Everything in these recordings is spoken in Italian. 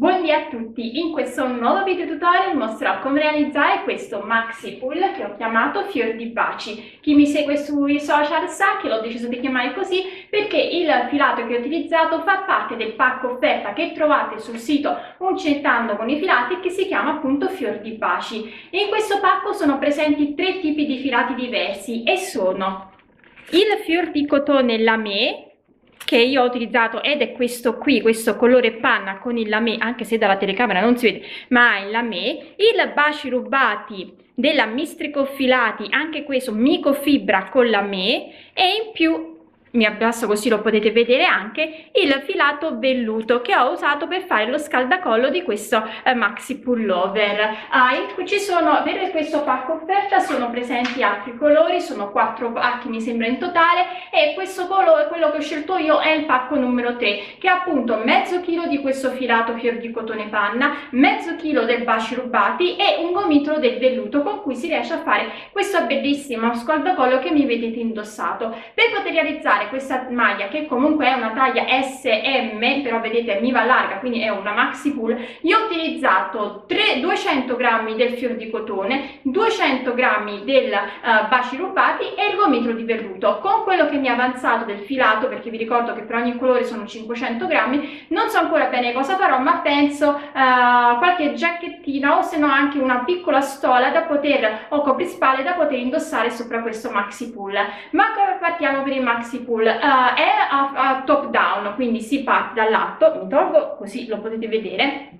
Buondì a tutti, in questo nuovo video tutorial mostrerò come realizzare questo maxi pull che ho chiamato fior di baci. Chi mi segue sui social sa che l'ho deciso di chiamare così perché il filato che ho utilizzato fa parte del pacco offerta che trovate sul sito Uncentando con i filati che si chiama appunto fior di baci. In questo pacco sono presenti tre tipi di filati diversi e sono il fior di cotone lamé che io ho utilizzato ed è questo qui, questo colore panna con il lamé, anche se dalla telecamera non si vede, ma è il lamé, il baci rubati della Mistrico Filati, anche questo microfibra con lamé e in più mi abbasso così lo potete vedere anche il filato velluto che ho usato per fare lo scaldacollo di questo eh, maxi pullover. Ah, in, ci sono per questo pacco offerta sono presenti altri colori sono quattro pacchi mi sembra in totale e questo colore quello che ho scelto io è il pacco numero 3 che ha appunto mezzo chilo di questo filato fior di cotone panna mezzo chilo del baci rubati e un gomitolo del velluto con cui si riesce a fare questo bellissimo scaldacollo che mi vedete indossato. Per poter realizzare fare questa maglia che comunque è una taglia SM però vedete mi va larga quindi è una maxi pull. Io ho utilizzato 3, 200 grammi del fior di cotone 200 grammi del uh, baci rubati e il gomitolo di velluto. Con quello che mi è avanzato del filato perché vi ricordo che per ogni colore sono 500 grammi non so ancora bene cosa farò ma penso uh, qualche giacchettina o se no anche una piccola stola da poter o coprispalle da poter indossare sopra questo maxi pull. Ma partiamo per il maxi pull pull uh, è a, a top down quindi si parte dall'alto. Mi tolgo così lo potete vedere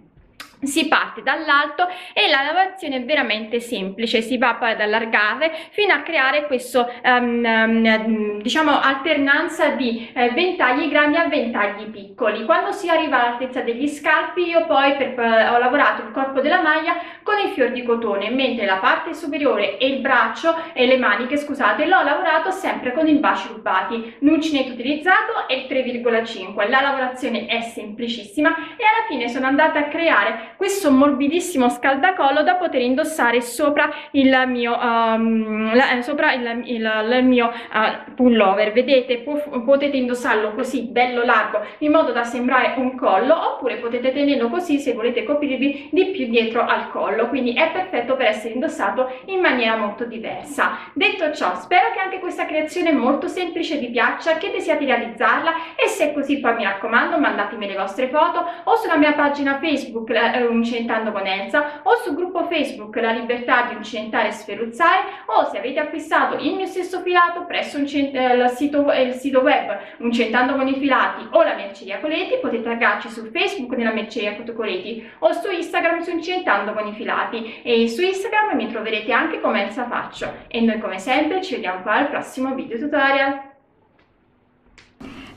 si parte dall'alto e la lavorazione è veramente semplice si va poi ad allargare fino a creare questo um, um, diciamo alternanza di eh, ventagli grandi a ventagli piccoli. Quando si arriva all'altezza degli scalpi io poi per, uh, ho lavorato il corpo della maglia con il fior di cotone mentre la parte superiore e il braccio e le maniche scusate l'ho lavorato sempre con il baci rubati. L'uncinetto utilizzato è il 3,5 la lavorazione è semplicissima e alla fine sono andata a creare questo morbidissimo scaldacollo da poter indossare sopra il mio, um, la, eh, sopra il, il, il mio uh, pullover. Vedete? Può, potete indossarlo così bello largo in modo da sembrare un collo oppure potete tenerlo così se volete coprirvi di più dietro al collo. Quindi è perfetto per essere indossato in maniera molto diversa. Detto ciò spero che anche questa creazione molto semplice vi piaccia che desiate realizzarla e se è così poi mi raccomando mandatemi le vostre foto o sulla mia pagina facebook eh, Uncentando con Elsa o sul gruppo Facebook La Libertà di Uncentare e Sferuzzare o se avete acquistato il mio stesso filato presso eh, il, sito, il sito web Uncentando con i filati o la Merceria Coleti potete taggarci su Facebook nella Merceria Coleti o su Instagram su Uncentando con i filati e su Instagram mi troverete anche come Elsa Faccio e noi come sempre ci vediamo qua al prossimo video tutorial.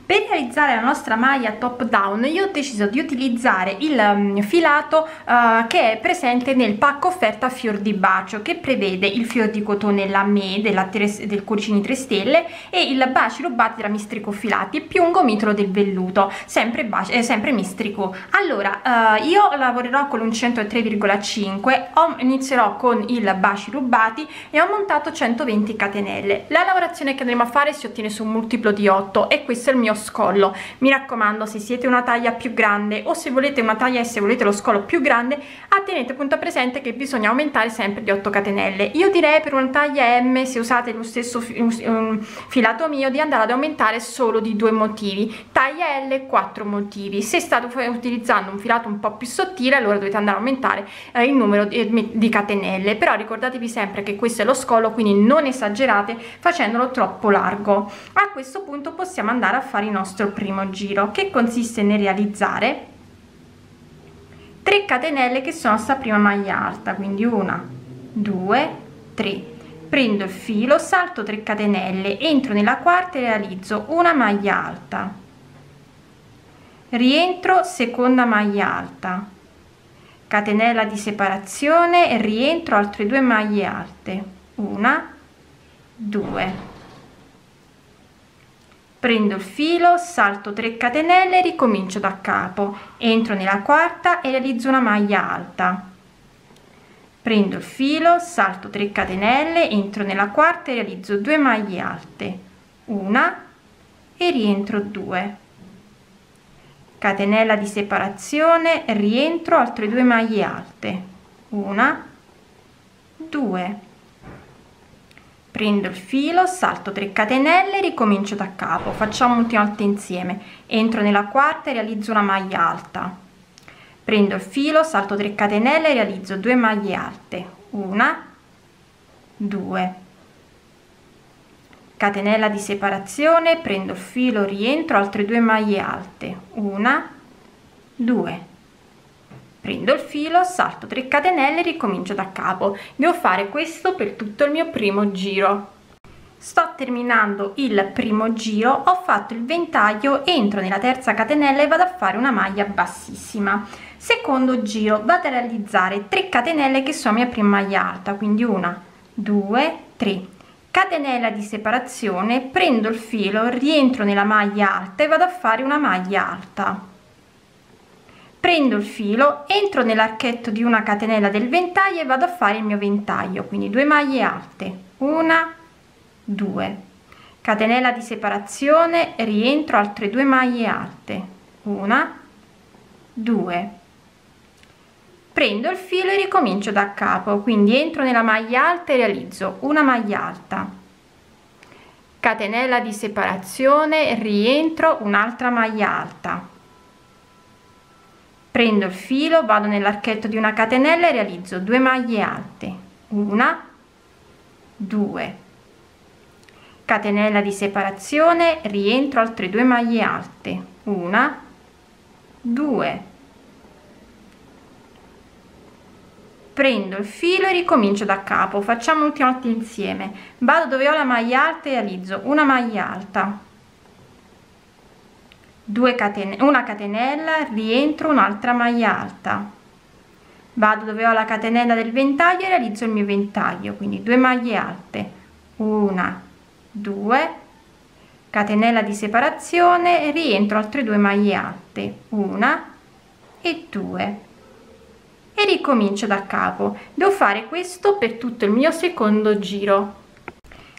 Per realizzare la nostra maglia top down io ho deciso di utilizzare il um, filato uh, che è presente nel pacco offerta fior di bacio che prevede il fior di cotone lamé della del cuoricini 3 stelle e il baci rubati da mistrico filati più un gomitolo del velluto sempre, eh, sempre mistrico. Allora uh, io lavorerò con un 103,5 inizierò con il baci rubati e ho montato 120 catenelle. La lavorazione che andremo a fare si ottiene su un multiplo di 8 e questo è il mio scollo. Mi raccomando se siete una taglia più grande o se volete una taglia e volete lo scollo più grande tenete appunto presente che bisogna aumentare sempre di 8 catenelle. Io direi per una taglia M se usate lo stesso filato mio di andare ad aumentare solo di due motivi. Taglia L 4 motivi. Se state utilizzando un filato un po più sottile allora dovete andare a aumentare eh, il numero di, di catenelle. Però ricordatevi sempre che questo è lo scollo quindi non esagerate facendolo troppo largo. A questo punto possiamo andare a fare il nostro primo giro che consiste nel realizzare 3 catenelle che sono sta prima maglia alta quindi una due tre. Prendo il filo salto 3 catenelle entro nella quarta e realizzo una maglia alta. Rientro seconda maglia alta. Catenella di separazione e rientro altre due maglie alte. Una due prendo il filo salto 3 catenelle ricomincio da capo. Entro nella quarta e realizzo una maglia alta. Prendo il filo salto 3 catenelle entro nella quarta e realizzo 2 maglie alte. Una e rientro 2 catenella di separazione rientro altre due maglie alte. Una due prendo il filo salto 3 catenelle ricomincio da capo. Facciamo ultima volta insieme. Entro nella quarta e realizzo una maglia alta. Prendo il filo salto 3 catenelle realizzo 2 maglie alte. Una 2 catenella di separazione prendo il filo rientro altre due maglie alte. Una due prendo il filo salto 3 catenelle ricomincio da capo. Devo fare questo per tutto il mio primo giro. Sto terminando il primo giro ho fatto il ventaglio entro nella terza catenella e vado a fare una maglia bassissima. Secondo giro vado a realizzare 3 catenelle che sono mia prima maglia alta quindi una due tre. Catenella di separazione prendo il filo rientro nella maglia alta e vado a fare una maglia alta prendo il filo entro nell'archetto di una catenella del ventaglio e vado a fare il mio ventaglio. Quindi due maglie alte. Una due. Catenella di separazione rientro altre due maglie alte. Una due. Prendo il filo e ricomincio da capo. Quindi entro nella maglia alta e realizzo una maglia alta. Catenella di separazione rientro un'altra maglia alta prendo il filo vado nell'archetto di una catenella e realizzo 2 maglie alte. Una due. Catenella di separazione rientro altre due maglie alte. Una due. Prendo il filo e ricomincio da capo. Facciamo volta insieme. Vado dove ho la maglia alta e realizzo una maglia alta 2 catene una catenella rientro un'altra maglia alta. Vado dove ho la catenella del ventaglio e realizzo il mio ventaglio quindi 2 maglie alte. Una 2 catenella di separazione rientro altre due maglie alte. Una e 2 e ricomincio da capo. Devo fare questo per tutto il mio secondo giro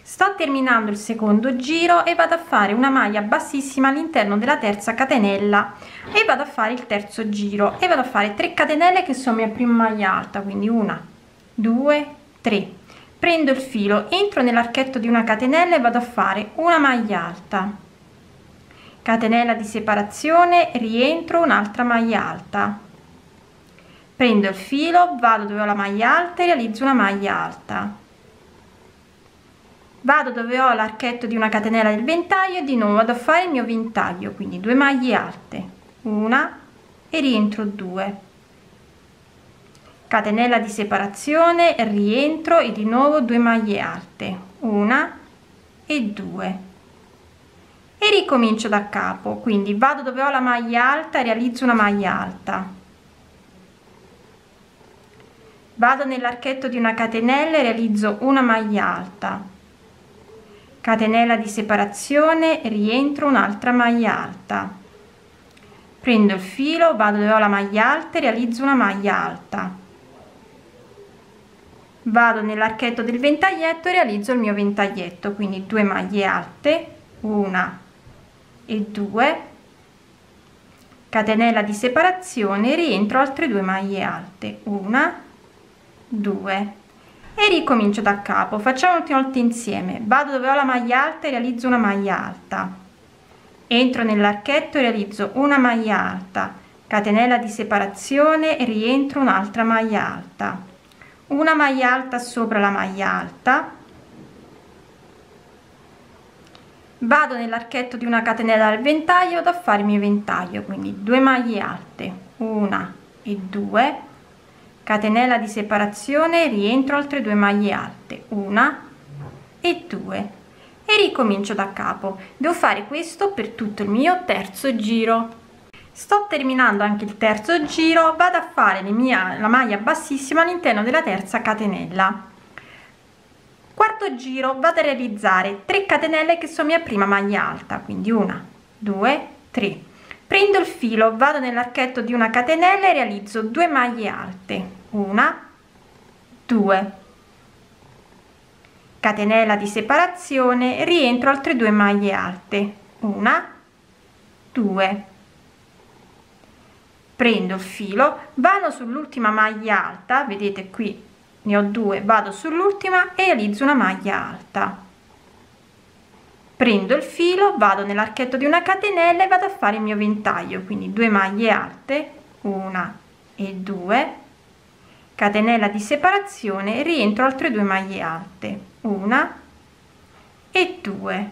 sto terminando il secondo giro e vado a fare una maglia bassissima all'interno della terza catenella. E vado a fare il terzo giro e vado a fare 3 catenelle che sono mia prima maglia alta quindi una due tre. Prendo il filo entro nell'archetto di una catenella e vado a fare una maglia alta. Catenella di separazione rientro un'altra maglia alta. Prendo il filo vado dove ho la maglia alta e realizzo una maglia alta vado dove ho l'archetto di una catenella del ventaglio e di nuovo vado a fare il mio ventaglio quindi due maglie alte una e rientro 2 catenella di separazione rientro e di nuovo due maglie alte una e due. E ricomincio da capo quindi vado dove ho la maglia alta realizzo una maglia alta. Vado nell'archetto di una catenella e realizzo una maglia alta catenella di separazione rientro un'altra maglia alta. Prendo il filo vado dove ho la maglia alta e realizzo una maglia alta. Vado nell'archetto del ventaglietto e realizzo il mio ventaglietto quindi due maglie alte una e due. Catenella di separazione rientro altre due maglie alte una due e ricomincio da capo. Facciamo l'ultima volta insieme. Vado dove ho la maglia alta e realizzo una maglia alta. Entro nell'archetto e realizzo una maglia alta. Catenella di separazione e rientro un'altra maglia alta. Una maglia alta sopra la maglia alta. Vado nell'archetto di una catenella al ventaglio da fare il mio ventaglio quindi due maglie alte una e due catenella di separazione rientro altre due maglie alte una e due. E ricomincio da capo. Devo fare questo per tutto il mio terzo giro. Sto terminando anche il terzo giro vado a fare mia, la maglia bassissima all'interno della terza catenella. Quarto giro vado a realizzare 3 catenelle che sono mia prima maglia alta quindi una due tre prendo il filo vado nell'archetto di una catenella e realizzo 2 maglie alte. Una 2 catenella di separazione rientro altre due maglie alte. Una 2 prendo il filo vado sull'ultima maglia alta vedete qui ne ho due vado sull'ultima e realizzo una maglia alta prendo il filo vado nell'archetto di una catenella e vado a fare il mio ventaglio. Quindi due maglie alte una e due. Catenella di separazione rientro altre due maglie alte una e due.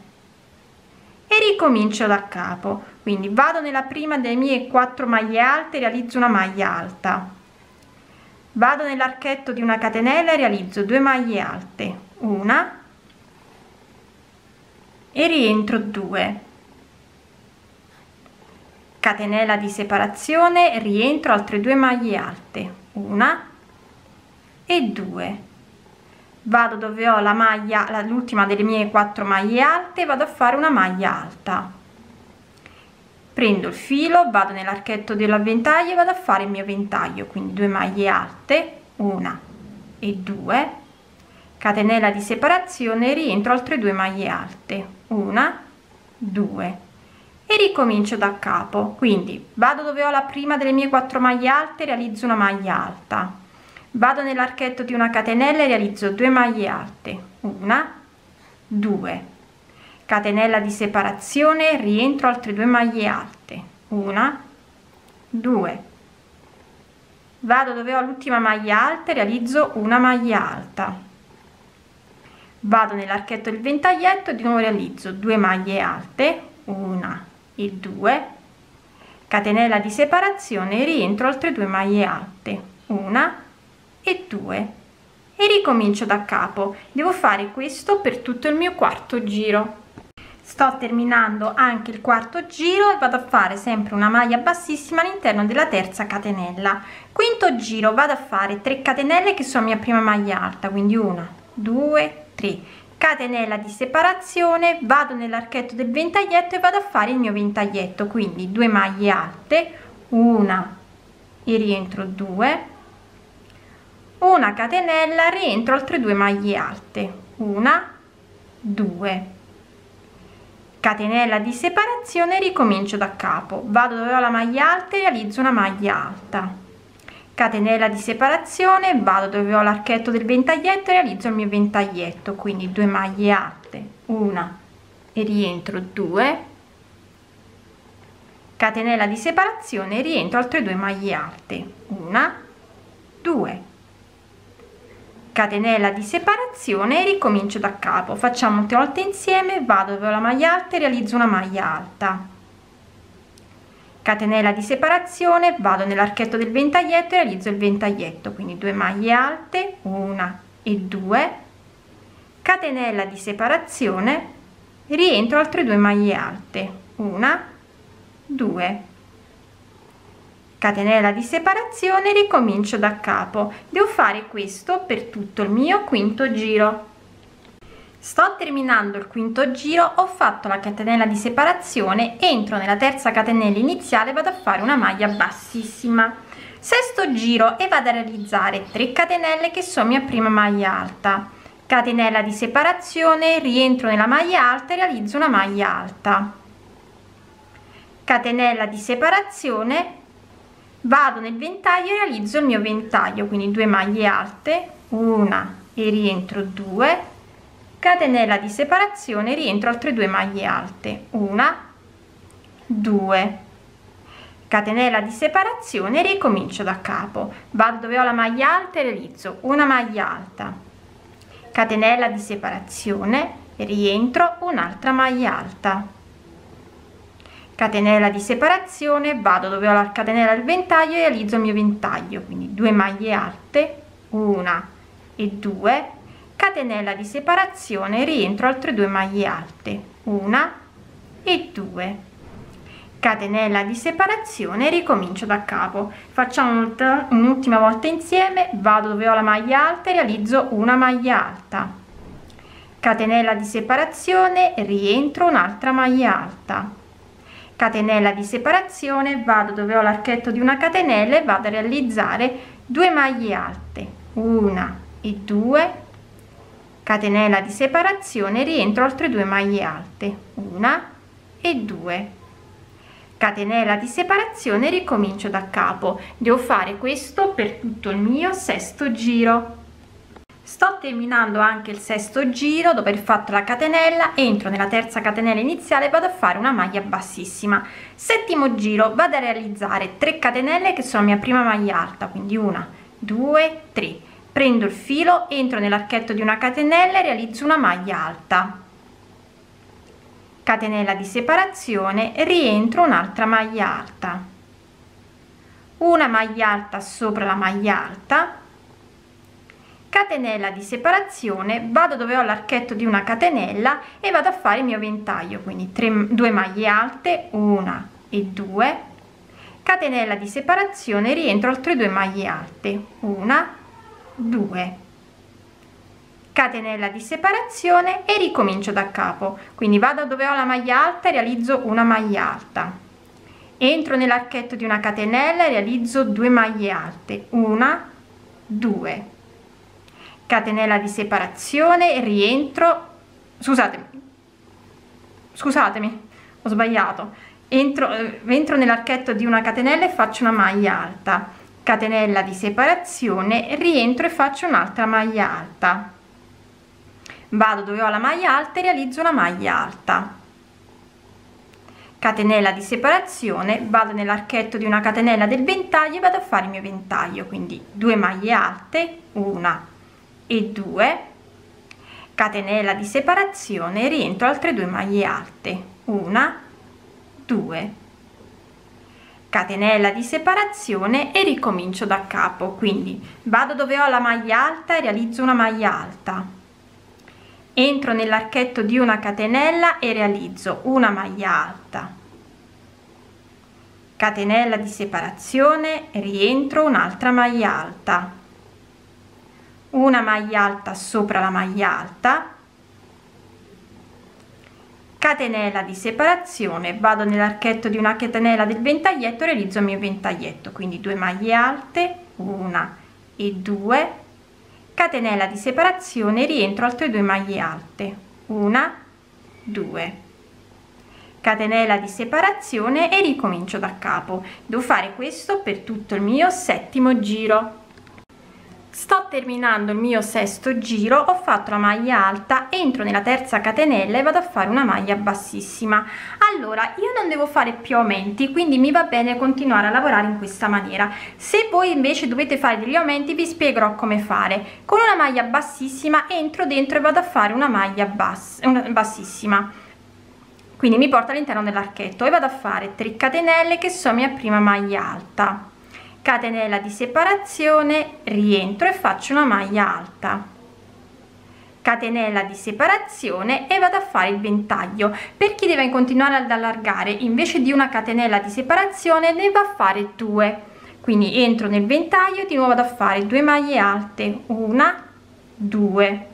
E ricomincio da capo. Quindi vado nella prima delle mie quattro maglie alte realizzo una maglia alta. Vado nell'archetto di una catenella e realizzo 2 maglie alte una e rientro 2 catenella di separazione rientro altre due maglie alte. Una e due. Vado dove ho la maglia l'ultima delle mie quattro maglie alte vado a fare una maglia alta. Prendo il filo vado nell'archetto della ventaglio e vado a fare il mio ventaglio quindi due maglie alte una e due. Catenella di separazione rientro altre due maglie alte una due. E ricomincio da capo. Quindi vado dove ho la prima delle mie quattro maglie alte realizzo una maglia alta. Vado nell'archetto di una catenella e realizzo due maglie alte. Una due. Catenella di separazione rientro altre due maglie alte. Una due. Vado dove ho l'ultima maglia alta realizzo una maglia alta vado nell'archetto del ventaglietto e di nuovo realizzo due maglie alte una e due catenella di separazione rientro altre due maglie alte una e due e ricomincio da capo. Devo fare questo per tutto il mio quarto giro. Sto terminando anche il quarto giro e vado a fare sempre una maglia bassissima all'interno della terza catenella. Quinto giro vado a fare 3 catenelle che sono mia prima maglia alta quindi una due tre. Catenella di separazione vado nell'archetto del ventaglietto e vado a fare il mio ventaglietto. Quindi due maglie alte una e rientro 2 una catenella rientro altre due maglie alte. Una 2 catenella di separazione ricomincio da capo. Vado dove ho la maglia alta e realizzo una maglia alta catenella di separazione vado dove ho l'archetto del ventaglietto e realizzo il mio ventaglietto quindi due maglie alte una e rientro 2 catenella di separazione rientro altre due maglie alte una 2 catenella di separazione e ricomincio da capo facciamo molte volte insieme vado dove ho la maglia alta e realizzo una maglia alta catenella di separazione vado nell'archetto del ventaglietto e realizzo il ventaglietto quindi due maglie alte una e due. Catenella di separazione rientro altre due maglie alte una due. Catenella di separazione ricomincio da capo. Devo fare questo per tutto il mio quinto giro sto terminando il quinto giro ho fatto la catenella di separazione entro nella terza catenella iniziale vado a fare una maglia bassissima. Sesto giro e vado a realizzare 3 catenelle che sono mia prima maglia alta. Catenella di separazione rientro nella maglia alta e realizzo una maglia alta. Catenella di separazione vado nel ventaglio e realizzo il mio ventaglio quindi due maglie alte una e rientro 2 catenella di separazione rientro altre due maglie alte. Una 2 catenella di separazione ricomincio da capo. Vado dove ho la maglia alta e realizzo una maglia alta. Catenella di separazione rientro un'altra maglia alta. Catenella di separazione vado dove ho la catenella del ventaglio e realizzo il mio ventaglio. Quindi due maglie alte una e due catenella di separazione rientro altre due maglie alte una e due. Catenella di separazione ricomincio da capo. Facciamo un'ultima volta insieme vado dove ho la maglia alta e realizzo una maglia alta. Catenella di separazione rientro un'altra maglia alta. Catenella di separazione vado dove ho l'archetto di una catenella e vado a realizzare due maglie alte una e due catenella di separazione rientro altre due maglie alte una e due. Catenella di separazione ricomincio da capo. Devo fare questo per tutto il mio sesto giro. Sto terminando anche il sesto giro dopo aver fatto la catenella entro nella terza catenella iniziale vado a fare una maglia bassissima. Settimo giro vado a realizzare 3 catenelle che sono la mia prima maglia alta quindi una due tre prendo il filo entro nell'archetto di una catenella e realizzo una maglia alta. Catenella di separazione rientro un'altra maglia alta. Una maglia alta sopra la maglia alta. Catenella di separazione vado dove ho l'archetto di una catenella e vado a fare il mio ventaglio quindi 3 2 maglie alte una e due. Catenella di separazione rientro altre due maglie alte una due. Catenella di separazione e ricomincio da capo. Quindi vado dove ho la maglia alta e realizzo una maglia alta. Entro nell'archetto di una catenella e realizzo 2 maglie alte. Una due. Catenella di separazione rientro scusatemi scusatemi ho sbagliato. Entro, eh, entro nell'archetto di una catenella e faccio una maglia alta catenella di separazione rientro e faccio un'altra maglia alta. Vado dove ho la maglia alta e realizzo una maglia alta. Catenella di separazione vado nell'archetto di una catenella del ventaglio e vado a fare il mio ventaglio quindi 2 maglie alte una e 2 catenella di separazione rientro altre due maglie alte una 2 catenella di separazione e ricomincio da capo. Quindi vado dove ho la maglia alta e realizzo una maglia alta. Entro nell'archetto di una catenella e realizzo una maglia alta. Catenella di separazione rientro un'altra maglia alta. Una maglia alta sopra la maglia alta catenella di separazione vado nell'archetto di una catenella del ventaglietto realizzo il mio ventaglietto quindi due maglie alte una e due catenella di separazione rientro altre due maglie alte una due catenella di separazione e ricomincio da capo. Devo fare questo per tutto il mio settimo giro sto terminando il mio sesto giro ho fatto la maglia alta entro nella terza catenella e vado a fare una maglia bassissima. Allora io non devo fare più aumenti quindi mi va bene continuare a lavorare in questa maniera. Se voi invece dovete fare degli aumenti vi spiegherò come fare. Con una maglia bassissima entro dentro e vado a fare una maglia bassa bassissima. Quindi mi porta all'interno dell'archetto e vado a fare 3 catenelle che sono mia prima maglia alta catenella di separazione rientro e faccio una maglia alta. Catenella di separazione e vado a fare il ventaglio. Per chi deve continuare ad allargare invece di una catenella di separazione ne va a fare due. Quindi entro nel ventaglio di nuovo vado fare due maglie alte. Una due.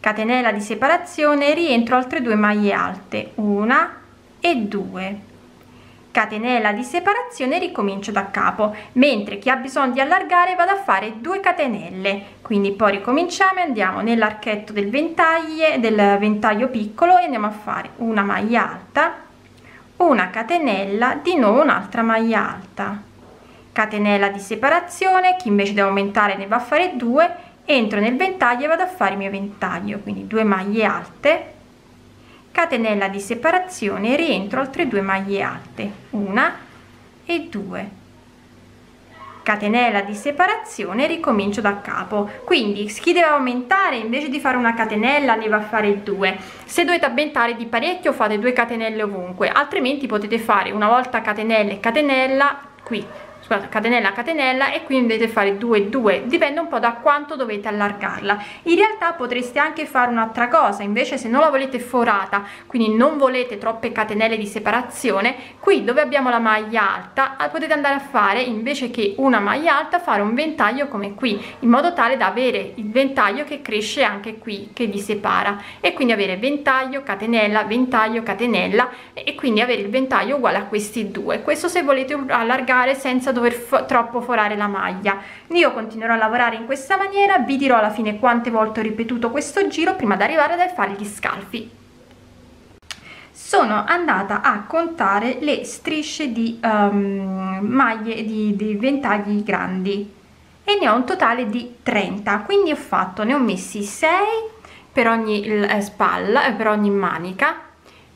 Catenella di separazione rientro altre due maglie alte. Una e due catenella di separazione ricomincio da capo mentre chi ha bisogno di allargare vado a fare 2 catenelle. Quindi poi ricominciamo e andiamo nell'archetto del ventaglio del ventaglio piccolo e andiamo a fare una maglia alta una catenella di nuovo un'altra maglia alta. Catenella di separazione chi invece deve aumentare ne va a fare 2 entro nel ventaglio e vado a fare il mio ventaglio quindi 2 maglie alte catenella di separazione rientro altre due maglie alte una e due. Catenella di separazione ricomincio da capo. Quindi chi deve aumentare invece di fare una catenella ne va a fare due. Se dovete aumentare di parecchio fate due catenelle ovunque altrimenti potete fare una volta catenella e catenella qui scusate, catenella catenella e quindi dovete fare 2 2 dipende un po da quanto dovete allargarla. In realtà potreste anche fare un'altra cosa invece se non la volete forata quindi non volete troppe catenelle di separazione qui dove abbiamo la maglia alta ah, potete andare a fare invece che una maglia alta fare un ventaglio come qui in modo tale da avere il ventaglio che cresce anche qui che vi separa. E quindi avere ventaglio catenella ventaglio catenella e quindi avere il ventaglio uguale a questi due. Questo se volete allargare senza dover fo troppo forare la maglia. Io continuerò a lavorare in questa maniera vi dirò alla fine quante volte ho ripetuto questo giro prima di arrivare a fare gli scalfi. Sono andata a contare le strisce di um, maglie di, di ventagli grandi e ne ho un totale di 30 quindi ho fatto ne ho messi 6 per ogni eh, spalla eh, per ogni manica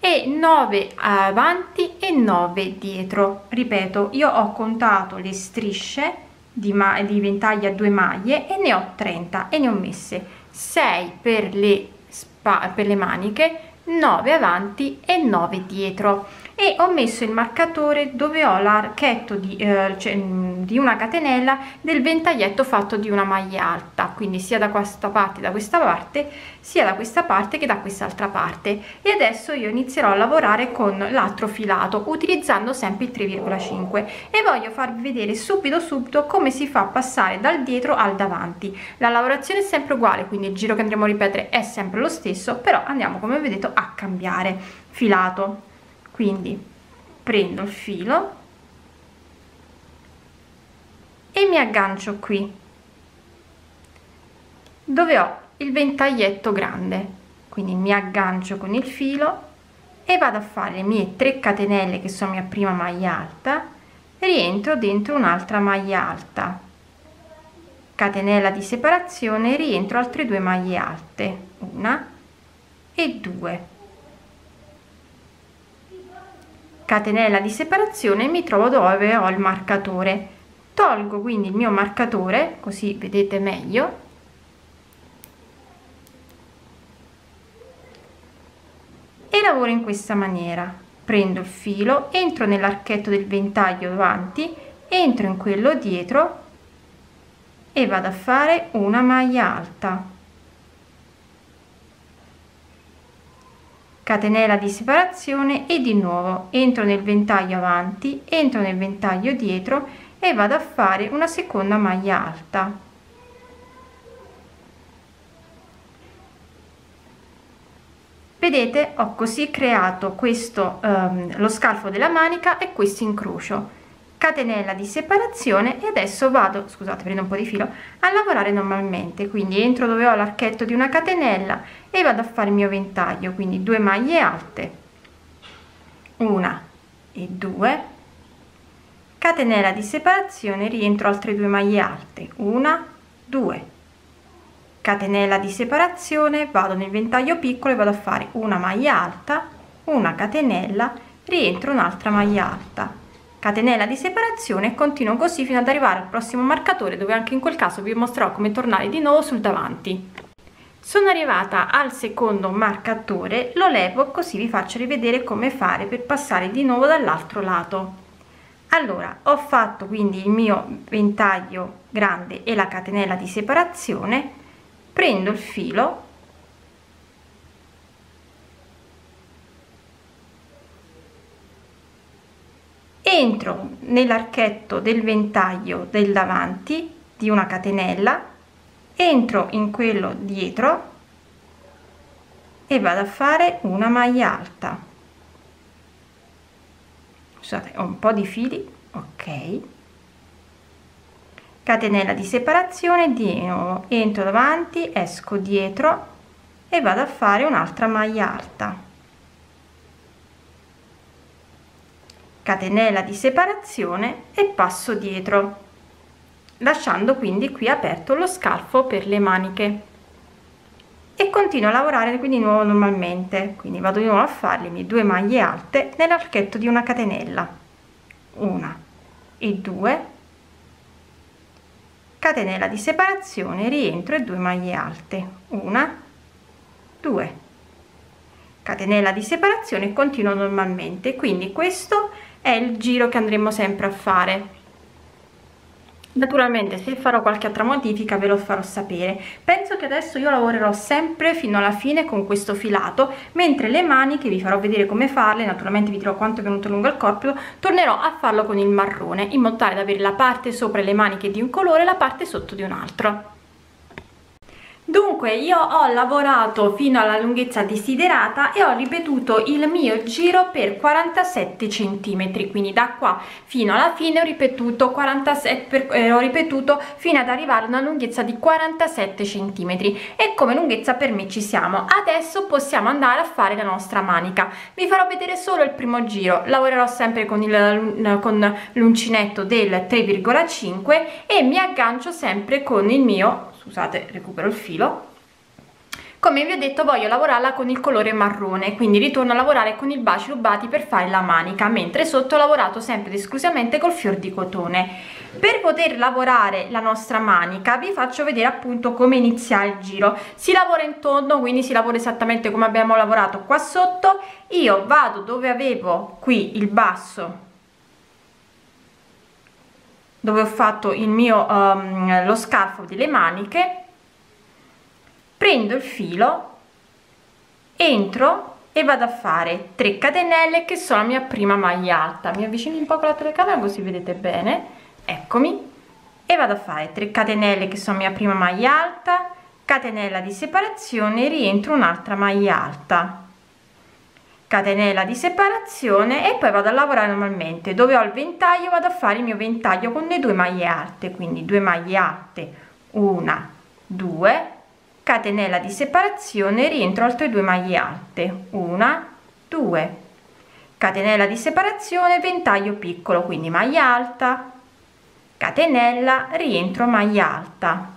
e 9 avanti e 9 dietro. Ripeto io ho contato le strisce di, di ventaglia a due maglie e ne ho 30 e ne ho messe 6 per le, per le maniche 9 avanti e 9 dietro e ho messo il marcatore dove ho l'archetto di, eh, cioè, mm, di una catenella del ventaglietto fatto di una maglia alta. Quindi sia da questa parte da questa parte sia da questa parte che da quest'altra parte. E adesso io inizierò a lavorare con l'altro filato utilizzando sempre il 3,5 e voglio farvi vedere subito subito come si fa a passare dal dietro al davanti. La lavorazione è sempre uguale quindi il giro che andremo a ripetere è sempre lo stesso però andiamo come vedete a cambiare filato quindi prendo il filo e mi aggancio qui dove ho il ventaglietto grande. Quindi mi aggancio con il filo e vado a fare le mie 3 catenelle che sono mia prima maglia alta rientro dentro un'altra maglia alta. Catenella di separazione rientro altre due maglie alte una e due catenella di separazione mi trovo dove ho il marcatore. Tolgo quindi il mio marcatore così vedete meglio. E lavoro in questa maniera. Prendo il filo entro nell'archetto del ventaglio davanti entro in quello dietro e vado a fare una maglia alta catenella di separazione e di nuovo. Entro nel ventaglio avanti entro nel ventaglio dietro e vado a fare una seconda maglia alta. Vedete ho così creato questo um, lo scalfo della manica e questo incrocio catenella di separazione e adesso vado scusate prendo un po di filo a lavorare normalmente. Quindi entro dove ho l'archetto di una catenella e vado a fare il mio ventaglio. Quindi due maglie alte una e due. Catenella di separazione rientro altre due maglie alte una due. Catenella di separazione vado nel ventaglio piccolo e vado a fare una maglia alta una catenella rientro un'altra maglia alta catenella di separazione e continuo così fino ad arrivare al prossimo marcatore dove anche in quel caso vi mostrerò come tornare di nuovo sul davanti. Sono arrivata al secondo marcatore lo levo così vi faccio rivedere come fare per passare di nuovo dall'altro lato. Allora ho fatto quindi il mio ventaglio grande e la catenella di separazione prendo il filo entro nell'archetto del ventaglio del davanti di una catenella entro in quello dietro e vado a fare una maglia alta. Scusate ho un po di fili ok. Catenella di separazione di nuovo entro davanti esco dietro e vado a fare un'altra maglia alta catenella di separazione e passo dietro lasciando quindi qui aperto lo scalfo per le maniche. E continuo a lavorare quindi di nuovo normalmente quindi vado di nuovo a fare le mie due maglie alte nell'archetto di una catenella. Una e due. Catenella di separazione rientro e due maglie alte. Una due. Catenella di separazione continuo normalmente. Quindi questo è il giro che andremo sempre a fare. Naturalmente se farò qualche altra modifica ve lo farò sapere. Penso che adesso io lavorerò sempre fino alla fine con questo filato mentre le maniche vi farò vedere come farle naturalmente vi dirò quanto è venuto lungo il corpo tornerò a farlo con il marrone in modo tale da avere la parte sopra le maniche di un colore e la parte sotto di un altro dunque io ho lavorato fino alla lunghezza desiderata e ho ripetuto il mio giro per 47 centimetri. Quindi da qua fino alla fine ho ripetuto 47 per, eh, ho ripetuto fino ad arrivare a una lunghezza di 47 centimetri. E come lunghezza per me ci siamo. Adesso possiamo andare a fare la nostra manica. Vi farò vedere solo il primo giro. Lavorerò sempre con il con l'uncinetto del 3,5 e mi aggancio sempre con il mio scusate recupero il filo. Come vi ho detto voglio lavorarla con il colore marrone quindi ritorno a lavorare con i baci rubati per fare la manica mentre sotto ho lavorato sempre ed esclusivamente col fior di cotone. Per poter lavorare la nostra manica vi faccio vedere appunto come iniziare il giro. Si lavora in tondo quindi si lavora esattamente come abbiamo lavorato qua sotto. Io vado dove avevo qui il basso dove ho fatto il mio um, lo scarfo delle maniche prendo il filo entro e vado a fare 3 catenelle che sono la mia prima maglia alta. Mi avvicino un po' con la telecamera così vedete bene. Eccomi. E vado a fare 3 catenelle che sono la mia prima maglia alta catenella di separazione rientro un'altra maglia alta catenella di separazione e poi vado a lavorare normalmente. Dove ho il ventaglio vado a fare il mio ventaglio con le due maglie alte. Quindi due maglie alte una due catenella di separazione rientro altre due maglie alte una due. Catenella di separazione ventaglio piccolo quindi maglia alta. Catenella rientro maglia alta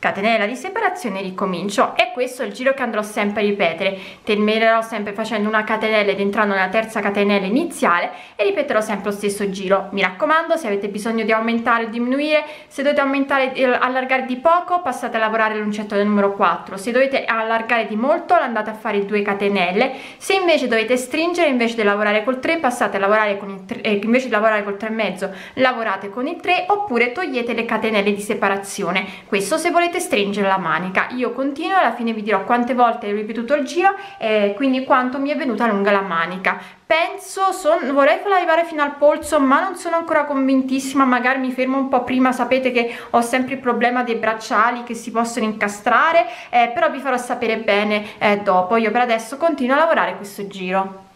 catenella di separazione ricomincio. E questo è il giro che andrò sempre a ripetere. Terminerò sempre facendo una catenella ed entrando nella terza catenella iniziale e ripeterò sempre lo stesso giro. Mi raccomando se avete bisogno di aumentare o diminuire se dovete aumentare allargare di poco passate a lavorare l'uncetto del numero 4 se dovete allargare di molto andate a fare 2 catenelle. Se invece dovete stringere invece di lavorare col 3 passate a lavorare con il 3 eh, invece di lavorare col 3 e mezzo lavorate con il 3 oppure togliete le catenelle di separazione. Questo se volete volete stringere la manica. Io continuo alla fine vi dirò quante volte ho ripetuto il giro e quindi quanto mi è venuta lunga la manica. Penso son, vorrei farla arrivare fino al polso ma non sono ancora convintissima magari mi fermo un po' prima sapete che ho sempre il problema dei bracciali che si possono incastrare eh, però vi farò sapere bene eh, dopo. Io per adesso continuo a lavorare questo giro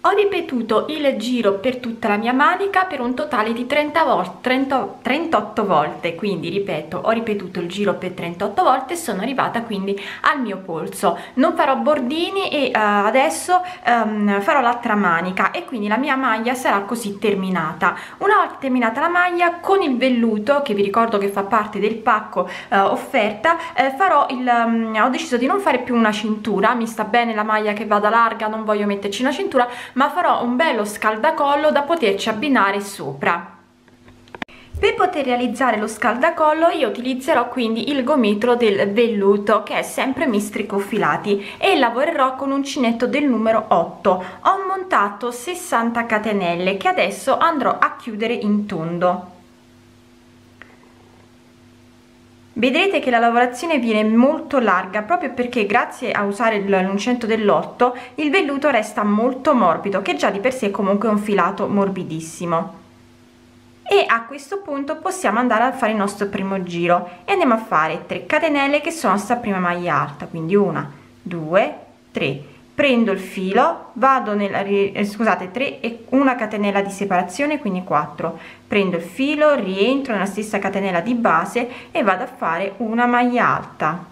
ho ripetuto il giro per tutta la mia manica per un totale di 30 volte 30, 38 volte quindi ripeto ho ripetuto il giro per 38 volte e sono arrivata quindi al mio polso. Non farò bordini e uh, adesso um, farò l'altra manica e quindi la mia maglia sarà così terminata. Una volta terminata la maglia con il velluto che vi ricordo che fa parte del pacco uh, offerta uh, farò il um, ho deciso di non fare più una cintura. Mi sta bene la maglia che vada larga non voglio metterci una cintura ma farò un bello scaldacollo da poterci abbinare sopra. Per poter realizzare lo scaldacollo io utilizzerò quindi il gomitolo del velluto che è sempre mistrico filati e lavorerò con uncinetto del numero 8 ho montato 60 catenelle che adesso andrò a chiudere in tondo vedrete che la lavorazione viene molto larga proprio perché grazie a usare l'uncinetto dell'otto il velluto resta molto morbido che già di per sé è comunque un filato morbidissimo. E a questo punto possiamo andare a fare il nostro primo giro e andiamo a fare 3 catenelle che sono sta prima maglia alta quindi una due tre prendo il filo vado nella eh, scusate 3 e una catenella di separazione quindi 4 prendo il filo rientro nella stessa catenella di base e vado a fare una maglia alta.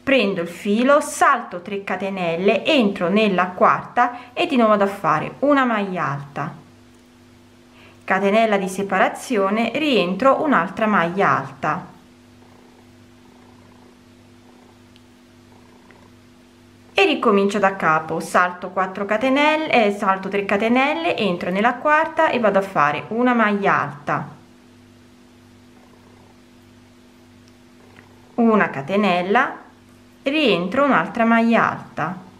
Prendo il filo salto 3 catenelle entro nella quarta e di nuovo vado a fare una maglia alta. Catenella di separazione rientro un'altra maglia alta e ricomincio da capo. Salto 4 catenelle eh, salto 3 catenelle entro nella quarta e vado a fare una maglia alta. Una catenella rientro un'altra maglia alta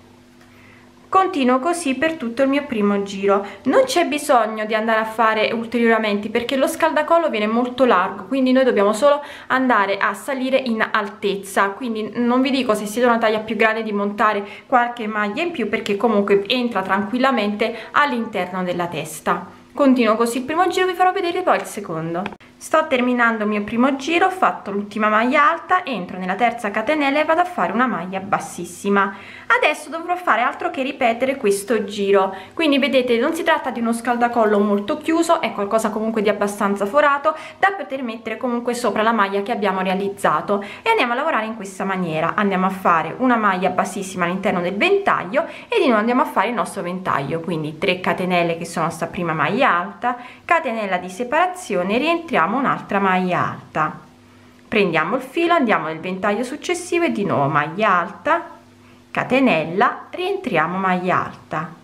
continuo così per tutto il mio primo giro. Non c'è bisogno di andare a fare ulteriormente perché lo scaldacollo viene molto largo quindi noi dobbiamo solo andare a salire in altezza. Quindi non vi dico se siete una taglia più grande di montare qualche maglia in più perché comunque entra tranquillamente all'interno della testa. Continuo così il primo giro vi farò vedere poi il secondo sto terminando il mio primo giro ho fatto l'ultima maglia alta entro nella terza catenella e vado a fare una maglia bassissima. Adesso dovrò fare altro che ripetere questo giro. Quindi vedete non si tratta di uno scaldacollo molto chiuso è qualcosa comunque di abbastanza forato da poter mettere comunque sopra la maglia che abbiamo realizzato. E andiamo a lavorare in questa maniera. Andiamo a fare una maglia bassissima all'interno del ventaglio e di nuovo andiamo a fare il nostro ventaglio. Quindi 3 catenelle che sono sta prima maglia alta catenella di separazione rientriamo facciamo un'altra maglia alta. Prendiamo il filo andiamo nel ventaglio successivo e di nuovo maglia alta catenella rientriamo maglia alta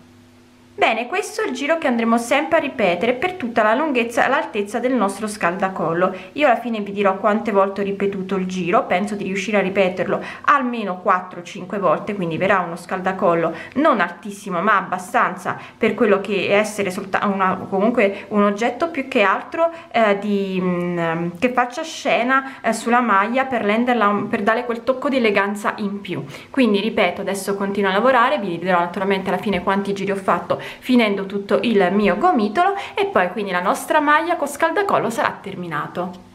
Bene, questo è il giro che andremo sempre a ripetere per tutta la lunghezza e l'altezza del nostro scaldacollo. Io alla fine vi dirò quante volte ho ripetuto il giro, penso di riuscire a ripeterlo almeno 4-5 volte, quindi verrà uno scaldacollo non altissimo ma abbastanza per quello che essere soltanto comunque un oggetto più che altro eh, di, mh, mm, che faccia scena eh, sulla maglia per renderla per dare quel tocco di eleganza in più. Quindi ripeto, adesso continuo a lavorare, vi dirò naturalmente alla fine quanti giri ho fatto finendo tutto il mio gomitolo e poi quindi la nostra maglia con scaldacollo sarà terminato.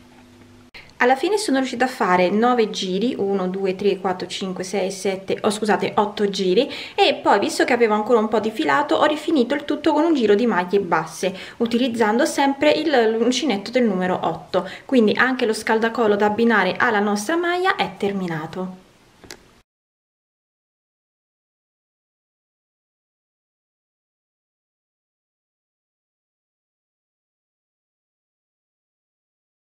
Alla fine sono riuscita a fare 9 giri 1 2 3 4 5 6 7 oh scusate 8 giri e poi visto che avevo ancora un po di filato ho rifinito il tutto con un giro di maglie basse utilizzando sempre l'uncinetto del numero 8 quindi anche lo scaldacollo da abbinare alla nostra maglia è terminato